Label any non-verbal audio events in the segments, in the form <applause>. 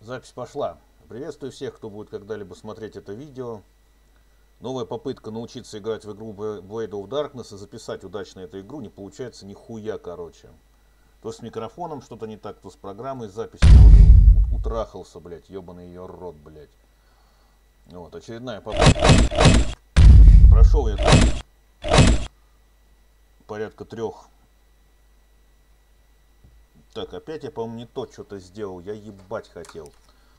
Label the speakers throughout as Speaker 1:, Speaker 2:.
Speaker 1: Запись пошла. Приветствую всех, кто будет когда-либо смотреть это видео. Новая попытка научиться играть в игру Blade of Darkness и записать удачно эту игру не получается нихуя, короче. То с микрофоном что-то не так, то с программой записи я утрахался, блядь, ебаный ее рот, блядь. Вот, очередная попытка. Прошел я порядка трех. Так, опять я, по-моему, не то что-то сделал. Я ебать хотел.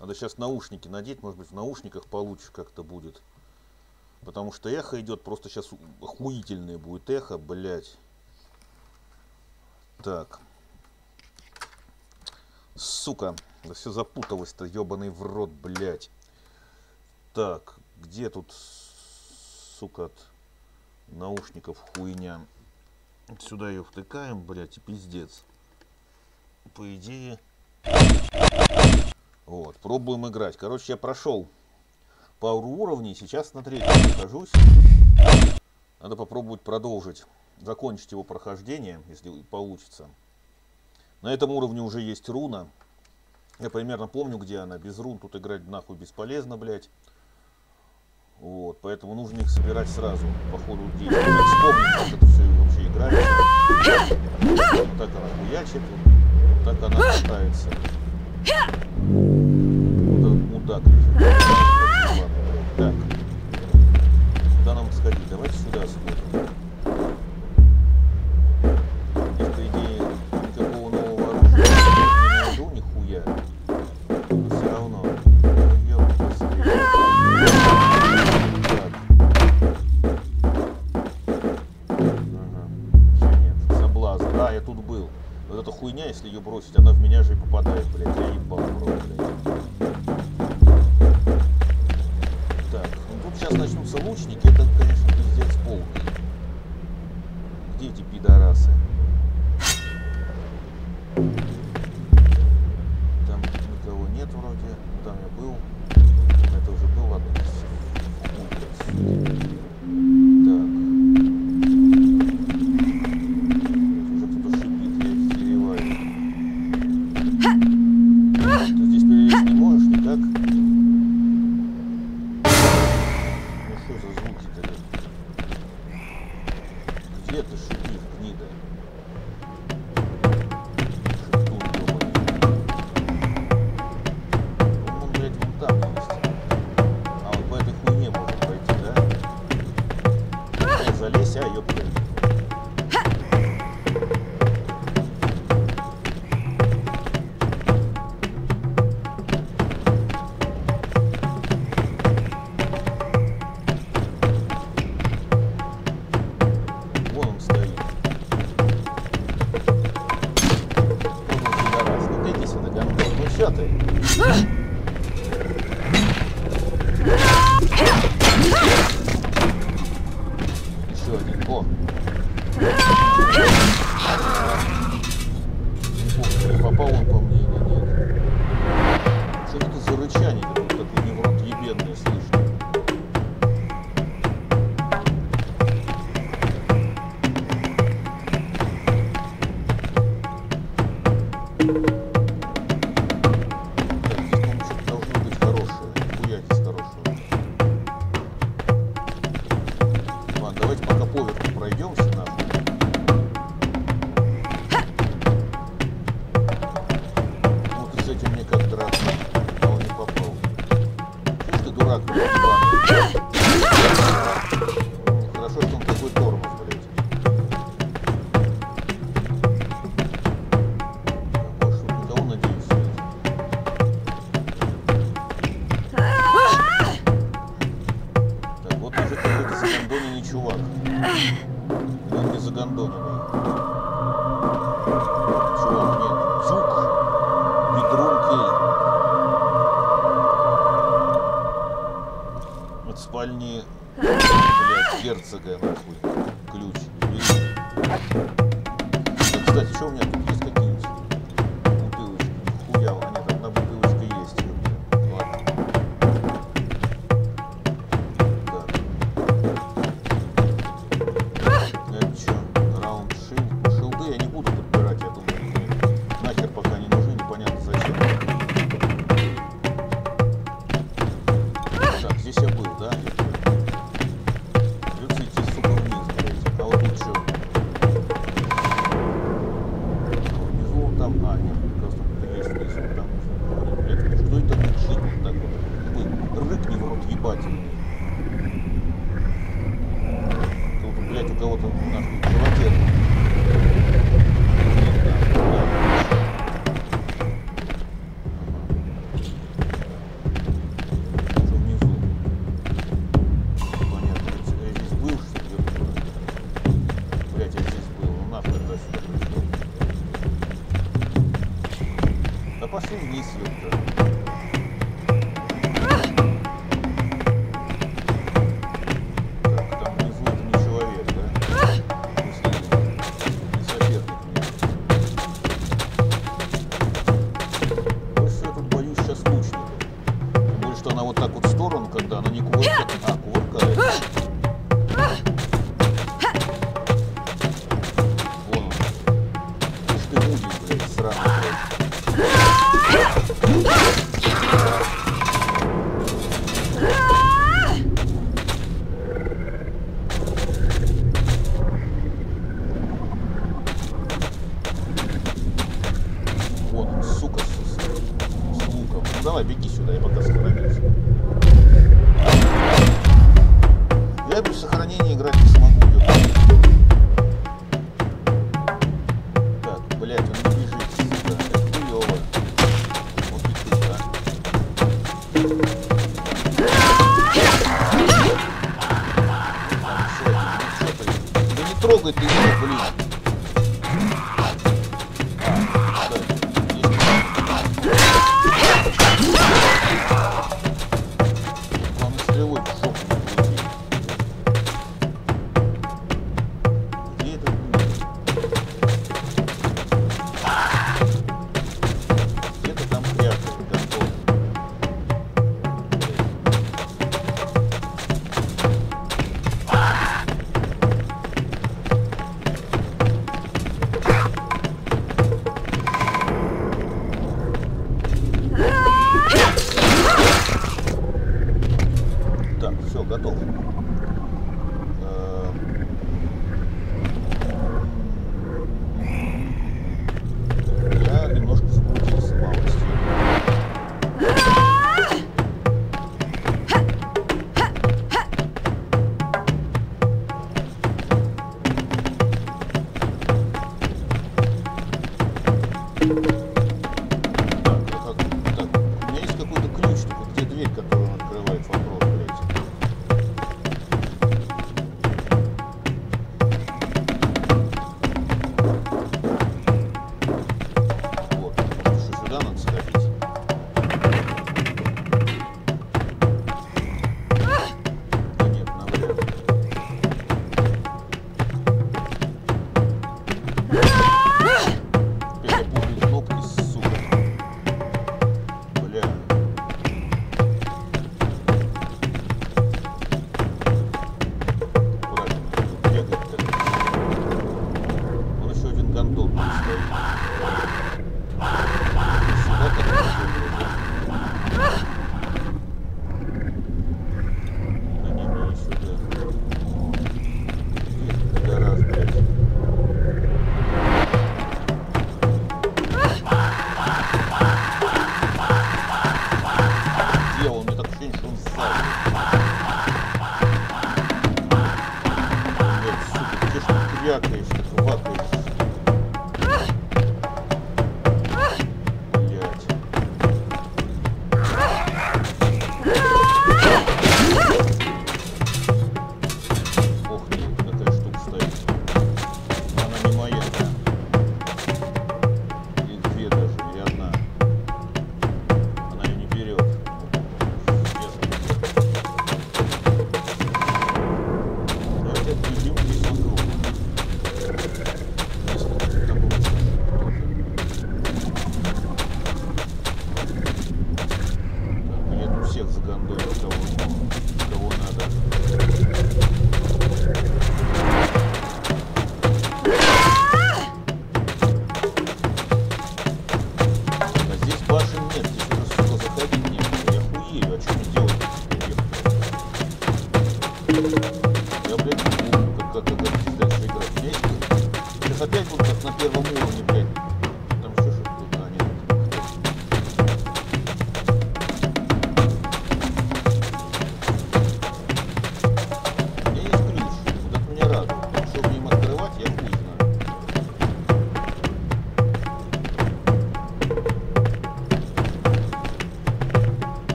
Speaker 1: Надо сейчас наушники надеть, может быть в наушниках получше как-то будет. Потому что эхо идет, просто сейчас охуительное будет эхо, блять. Так. Сука, да все запуталось-то, ебаный в рот, блять. Так, где тут, сука, от наушников хуйня? Сюда ее втыкаем, блять, и пиздец. По идее... Вот, пробуем играть. Короче, я прошел пару уровней, сейчас на третьем нахожусь. Надо попробовать продолжить, закончить его прохождение, если получится. На этом уровне уже есть руна. Я примерно помню, где она. Без рун тут играть нахуй бесполезно, блядь. Вот, поэтому нужно их собирать сразу по ходу действия.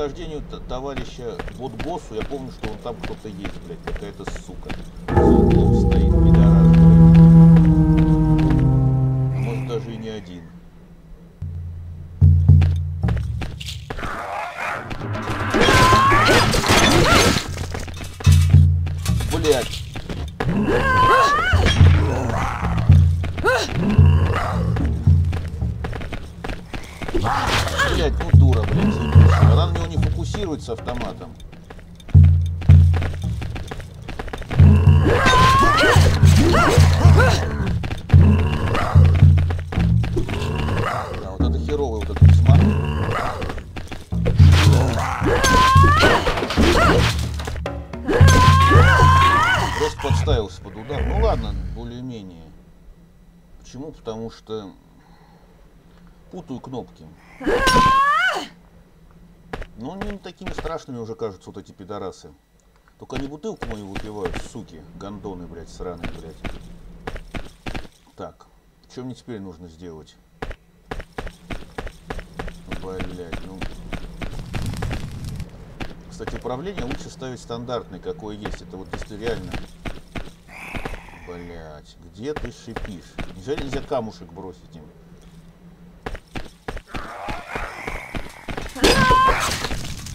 Speaker 1: По прохождению товарища Ботгосу я помню, что он там кто-то есть, блядь, какая-то сука. За стоит, пидорас, блядь. Может даже и не один. Что путаю кнопки. Ну, не такими страшными уже кажутся вот эти пидорасы. Только они бутылку мою выпивают, суки, гондоны, блядь, сраные, блядь. Так, что мне теперь нужно сделать? Блядь, ну... Кстати, управление лучше ставить стандартный, какое есть. Это вот если реально... Блять, где ты шипишь? Неужели нельзя камушек бросить им?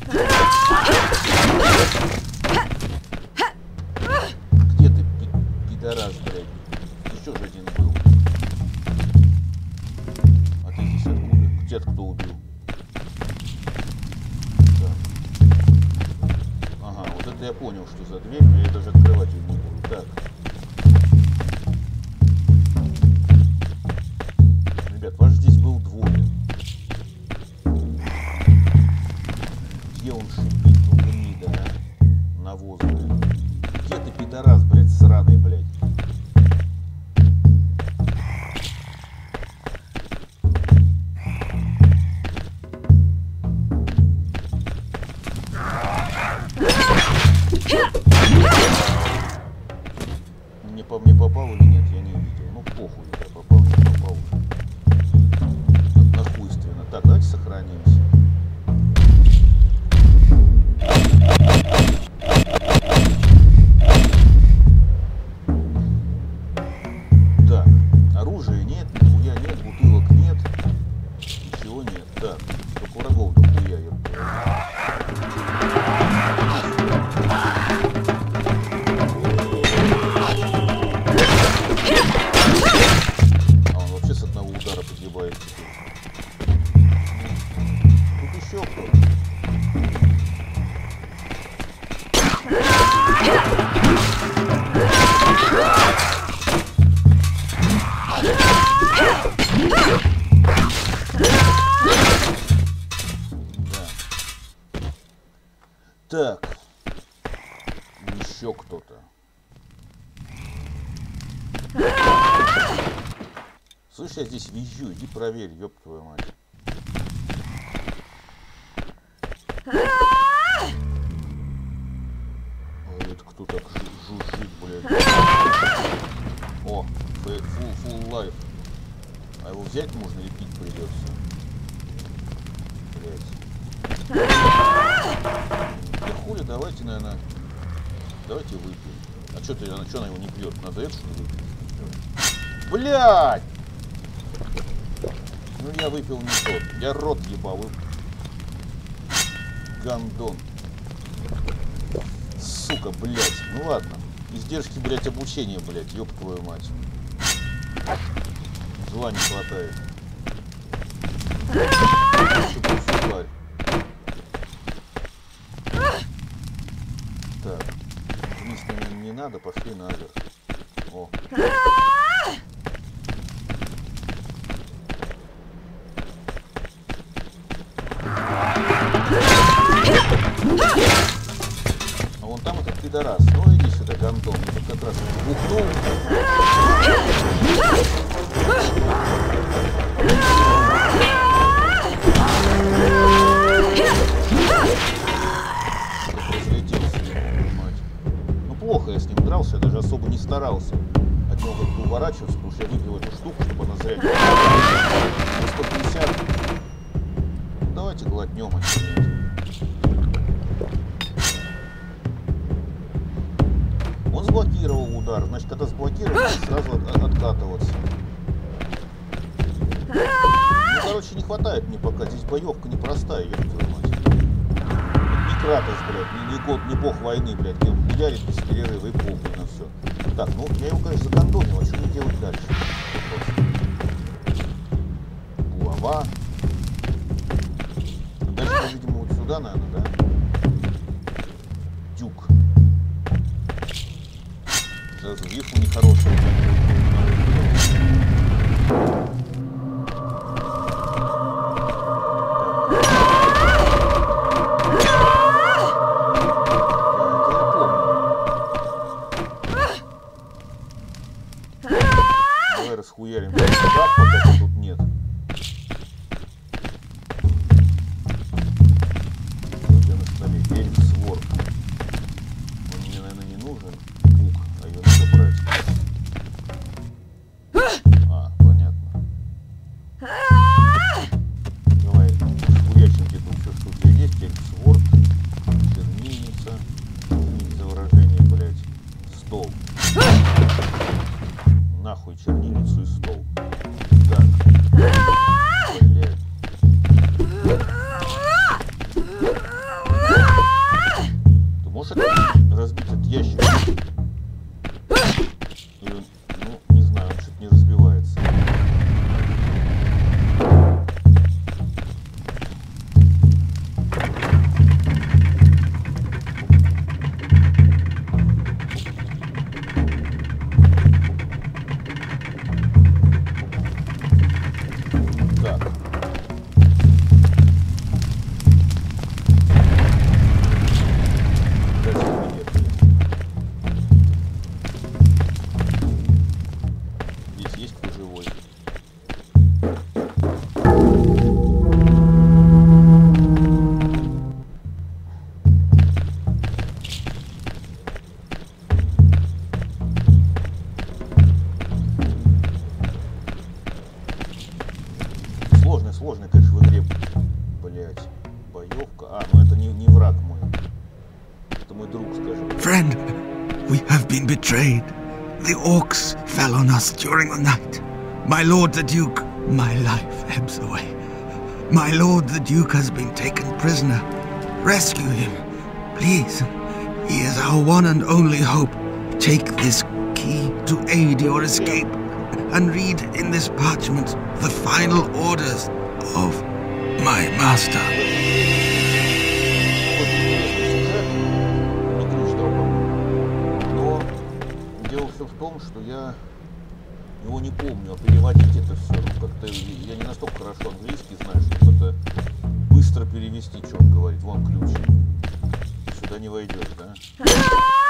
Speaker 1: Где ничего нет. Так, только врагов дохуя, ёпта. Визжу, иди проверь, ёб твою мать. А это кто так жу- жужжит, блядь? О, фэ- фул, фул лайф. А его взять можно или пить придется? Блядь. Да хули, давайте, наверное, давайте выпьем. А что ты, она, что она его не пьет? Надо это что ли выпить? Блядь! Я выпил не тот. Я рот ебал. Гандон. Сука, блядь. Ну ладно. Издержки, блядь, обучения, блядь. Ёб твою мать. Зла не хватает. Так. Вниз не надо, пошли наверх. О. наверное, да? Дюк. Сейчас вижу нехороший.
Speaker 2: during the night. My lord the Duke, my life ebbs away. My lord the Duke has been taken prisoner. Rescue him, please. He is our one and only hope. Take this key to aid your escape and read in this parchment the final orders of my master.
Speaker 1: том, что я его не помню, а переводить это все, ну, как-то я не настолько хорошо английский знаю, чтобы это быстро перевести, что он говорит. Вон ключ. Сюда не войдешь, да? <laughs>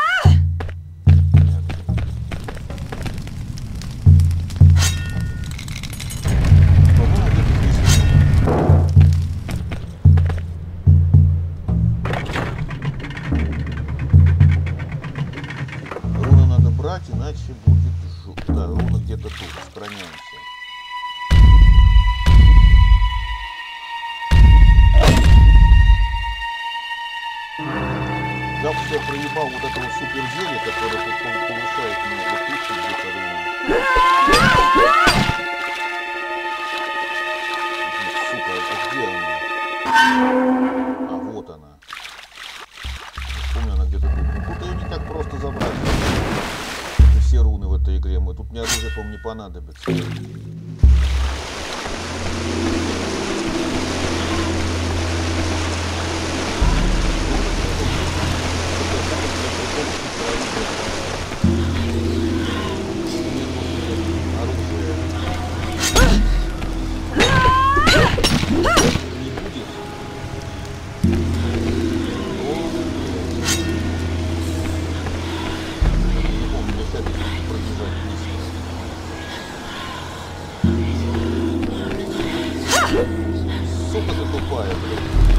Speaker 1: Сука ты тупая, блядь.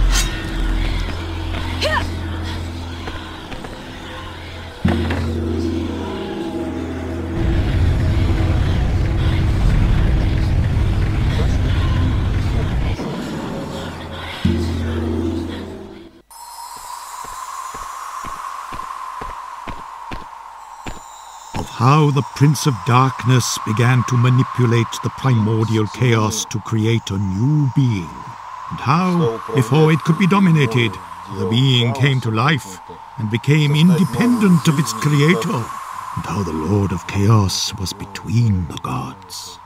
Speaker 3: How the Prince of Darkness began to manipulate the primordial chaos to create a new being, and how, before it could be dominated, the being came to life and became independent of its creator, and how the Lord of Chaos was between the gods.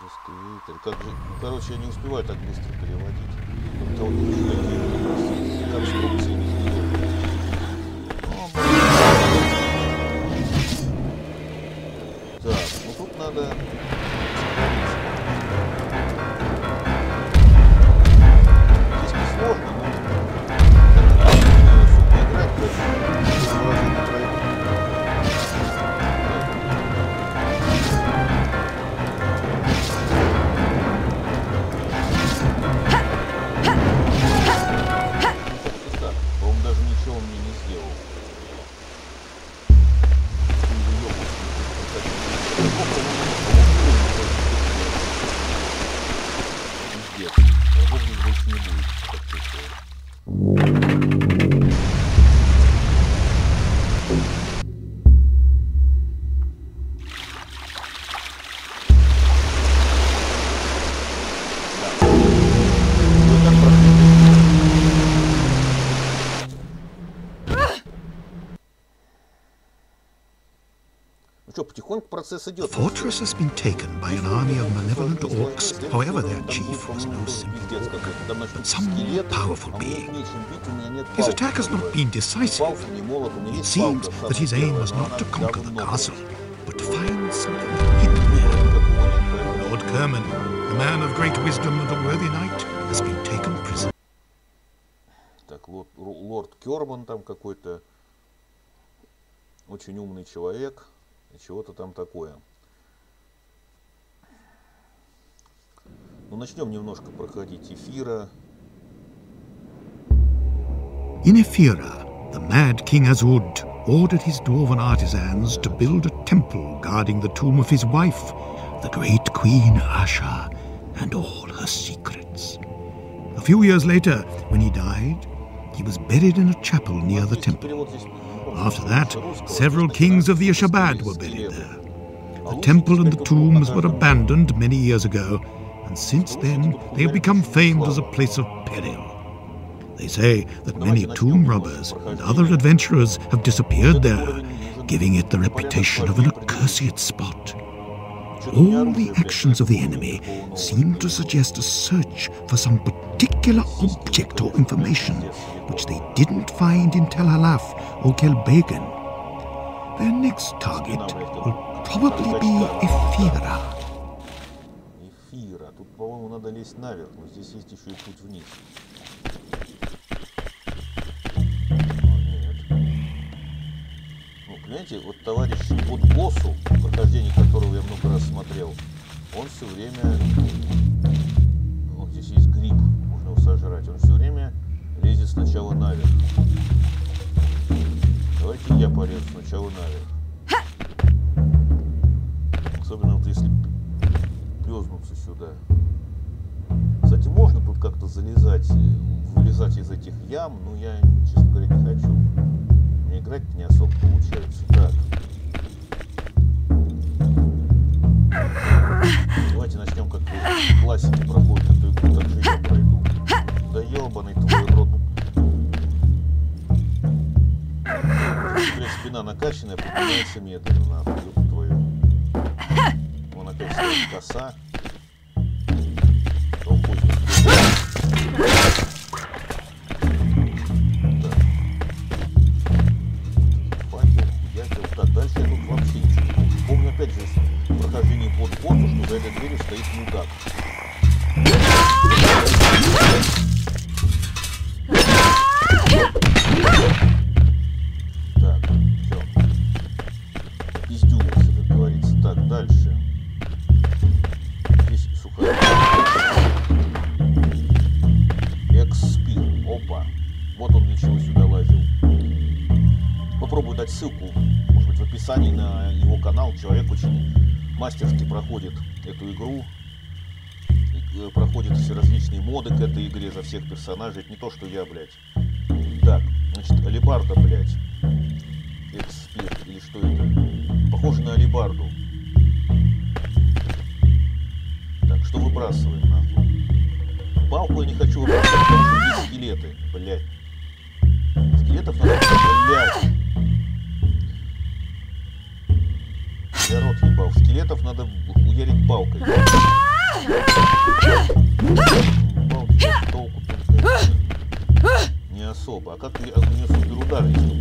Speaker 1: Ну
Speaker 3: fortress has been taken by an army of malevolent orcs, however, their chief was no simple.
Speaker 1: Пиздец какой-то. Там начнут
Speaker 3: But some
Speaker 1: скелеты,
Speaker 3: powerful
Speaker 1: а мне
Speaker 3: being.
Speaker 1: их нечем бить, у меня нет
Speaker 3: His
Speaker 1: палки
Speaker 3: attack has
Speaker 1: с собой.
Speaker 3: not been
Speaker 1: Ни
Speaker 3: decisive.
Speaker 1: палки, ни молот, у меня
Speaker 3: It
Speaker 1: есть
Speaker 3: seems
Speaker 1: палка,
Speaker 3: that his
Speaker 1: самая
Speaker 3: aim
Speaker 1: первая,
Speaker 3: was
Speaker 1: но
Speaker 3: not
Speaker 1: она
Speaker 3: to conquer the
Speaker 1: говно.
Speaker 3: castle, but to find something
Speaker 1: Никакого
Speaker 3: hidden there.
Speaker 1: нет, поэтому-
Speaker 3: Lord Kerman, a man of great wisdom and a worthy knight, has been taken prisoner.
Speaker 1: Так, лорд, Ру- лорд Керман там какой-то очень умный человек и чего-то там такое. Ну, начнем немножко проходить эфира.
Speaker 3: In Ephira, the mad King Azud ordered his dwarven artisans to build a temple guarding the tomb of his wife, the great Queen Asha, and all her secrets. A few years later, when he died, he was buried in a chapel near the
Speaker 1: Английский
Speaker 3: temple. After that, several kings of the Ishabad were buried there. The temple and the tombs were abandoned many years ago, and since then they have become famed as a place of peril. They say that many tomb robbers and other adventurers have disappeared there, giving it the reputation of an accursed spot All the actions of the enemy seem to suggest a search for some particular object or information which they didn't find in Tel Halaf or Kelbegen. Their next target will probably be Ephira.
Speaker 1: Эфира. Тут, по-моему, надо лезть наверх, но здесь есть еще и путь вниз. Понимаете, вот товарищ, вот боссу, прохождение которого я много раз смотрел, он все время... Вот здесь есть гриб, можно его сожрать. Он все время лезет сначала наверх. Давайте я полезу сначала наверх. Особенно вот если плезнуться сюда. Кстати, можно тут как-то залезать, вылезать из этих ям, но я, честно говоря, не хочу. Играть не особо получается. Так. Давайте начнем как в классике проходит эту игру, так же я пройду. Да ебаный твой рот. Блядь, спина накачанная, поднимается медленно, нахуй, ёб твою. Вон опять стоит коса. О, всех персонажей. Это не то, что я, блядь. Так, значит, Алибарда, блядь. Экспир, или что это? похоже на алибарду. Так, что выбрасываем нахуй? Палку я не хочу выбрасывать, скелеты, блядь. Скелетов надо, блядь. Я рот ебал. Скелетов надо хуярить палкой. Особо. А как у нее суперудар есть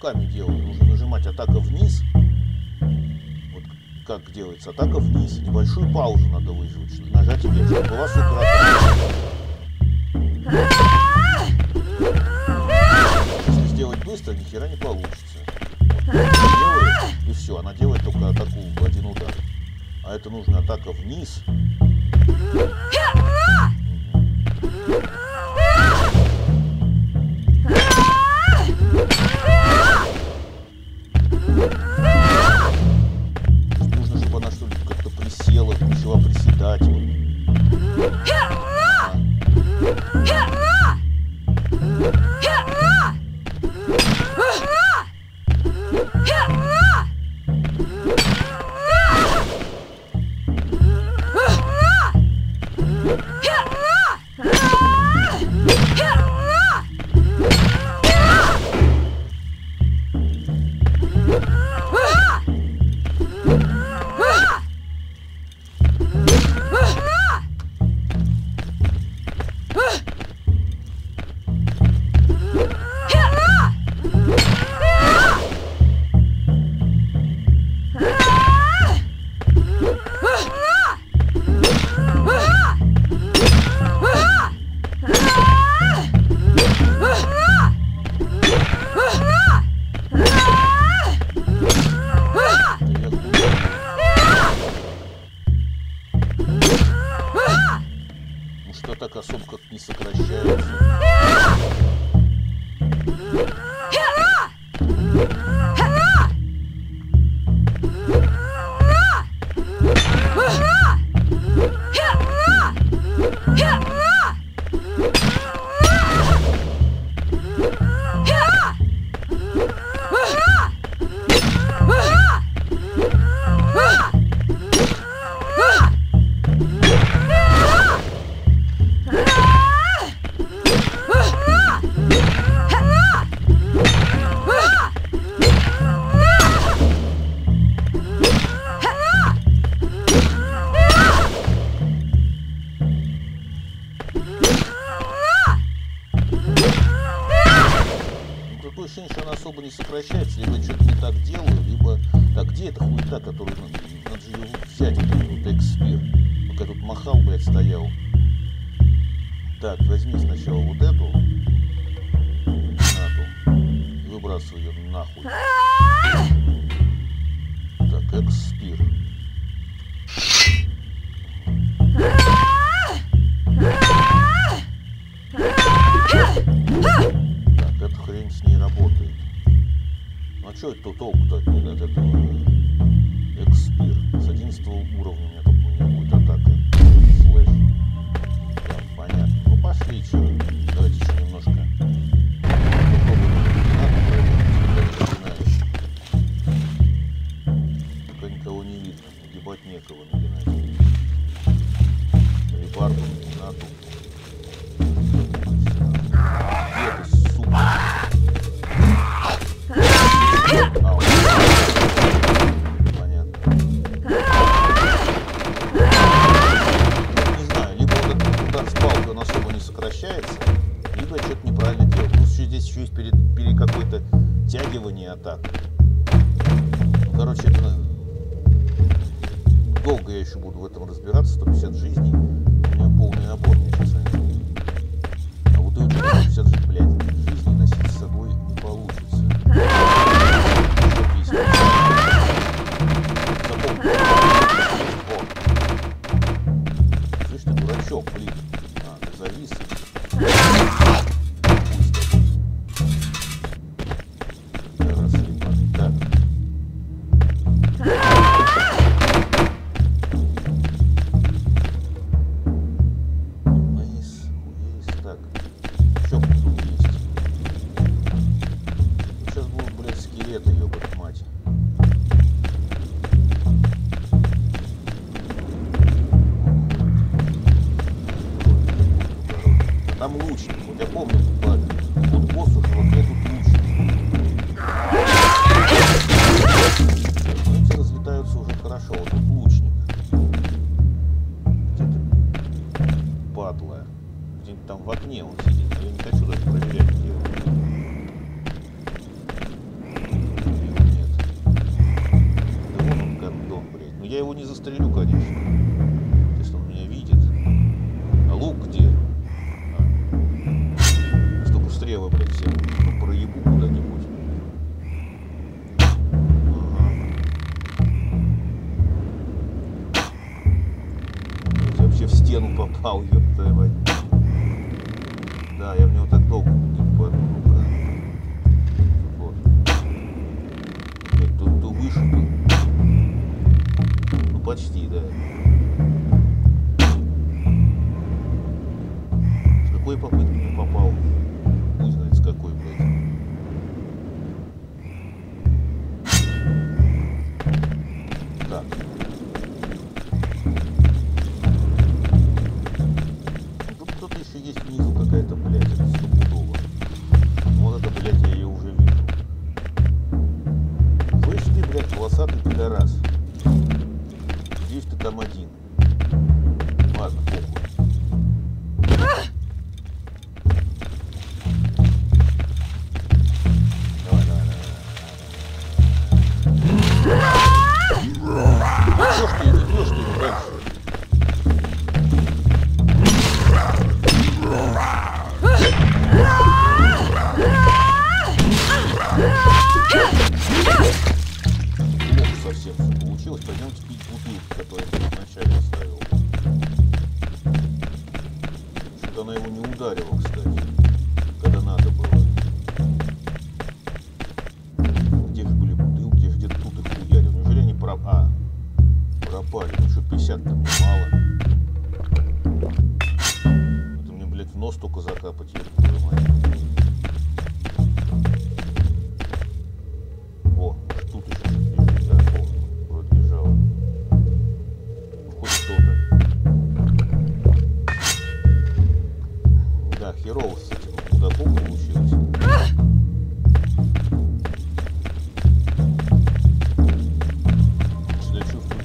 Speaker 1: руками делаю. Нужно нажимать атака вниз. Вот как делается атака вниз. Небольшую паузу надо вызвать. чтобы Нажать вверх, чтобы была суператака. Если сделать быстро, ни хера не получится. Вот делает, и все, она делает только атаку в один удар. А это нужно атака вниз. Скелеты, ёбать мать.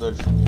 Speaker 1: Literally.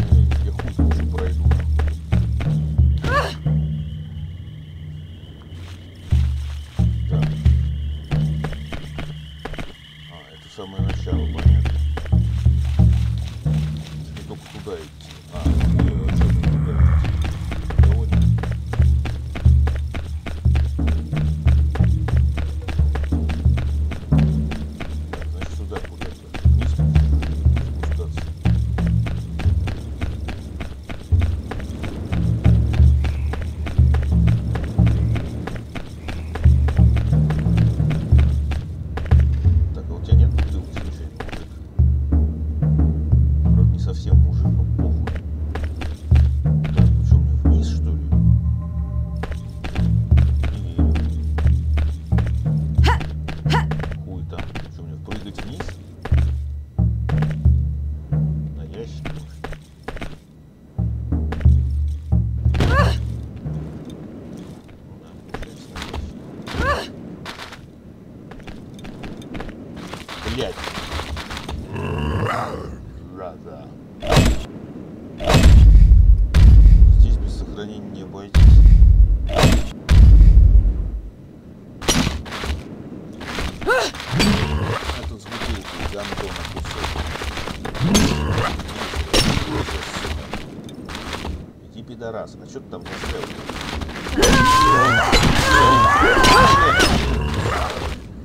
Speaker 1: пидорас. А что ты там застрял?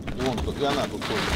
Speaker 1: И он тут, и она тут тоже.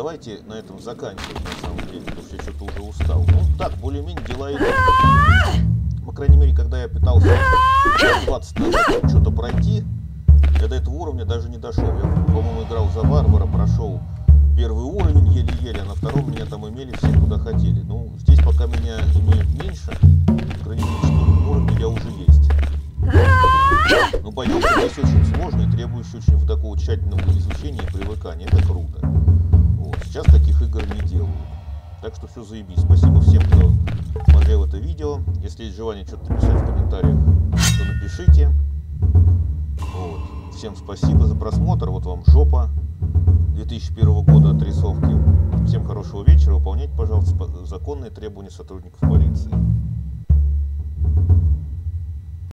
Speaker 1: давайте на этом заканчивать, на самом деле, потому что я что-то уже устал. Ну, так, более-менее дела идут. По крайней мере, когда я пытался а! 20 ну, что-то пройти, я до этого уровня даже не дошел. Я